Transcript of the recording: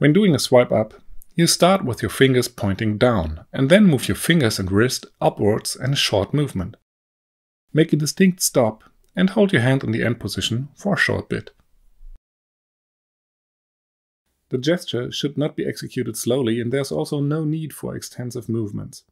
When doing a swipe up, you start with your fingers pointing down and then move your fingers and wrist upwards in a short movement. Make a distinct stop and hold your hand in the end position for a short bit. The gesture should not be executed slowly and there's also no need for extensive movements.